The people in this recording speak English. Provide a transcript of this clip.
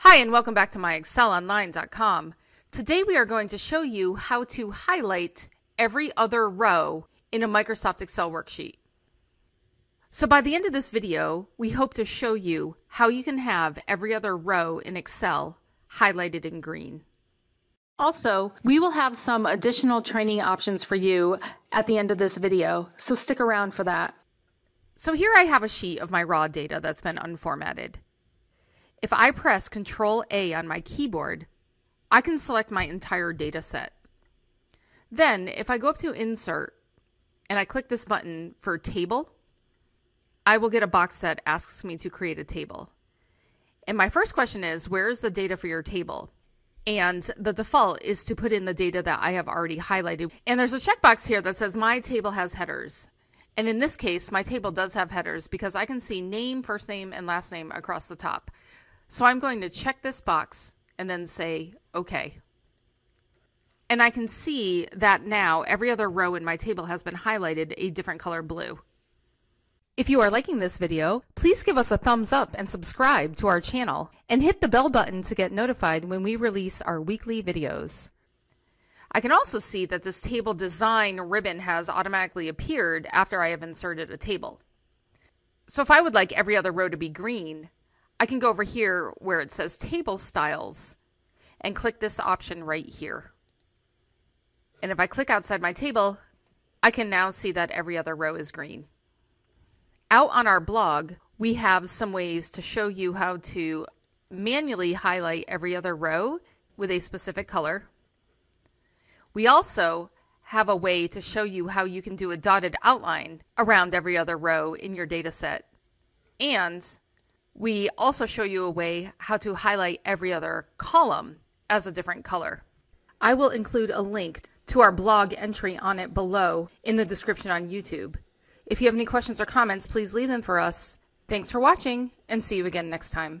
Hi, and welcome back to myexcelonline.com. Today we are going to show you how to highlight every other row in a Microsoft Excel worksheet. So by the end of this video, we hope to show you how you can have every other row in Excel highlighted in green. Also, we will have some additional training options for you at the end of this video, so stick around for that. So here I have a sheet of my raw data that's been unformatted. If I press Control A on my keyboard, I can select my entire data set. Then, if I go up to Insert and I click this button for Table, I will get a box that asks me to create a table. And my first question is, where is the data for your table? And the default is to put in the data that I have already highlighted. And there's a checkbox here that says my table has headers. And in this case, my table does have headers because I can see name, first name, and last name across the top. So I'm going to check this box and then say OK. And I can see that now every other row in my table has been highlighted a different color blue. If you are liking this video, please give us a thumbs up and subscribe to our channel and hit the bell button to get notified when we release our weekly videos. I can also see that this table design ribbon has automatically appeared after I have inserted a table. So if I would like every other row to be green, I can go over here where it says Table Styles and click this option right here. And if I click outside my table, I can now see that every other row is green. Out on our blog, we have some ways to show you how to manually highlight every other row with a specific color. We also have a way to show you how you can do a dotted outline around every other row in your data set. And we also show you a way how to highlight every other column as a different color. I will include a link to our blog entry on it below in the description on YouTube. If you have any questions or comments, please leave them for us. Thanks for watching and see you again next time.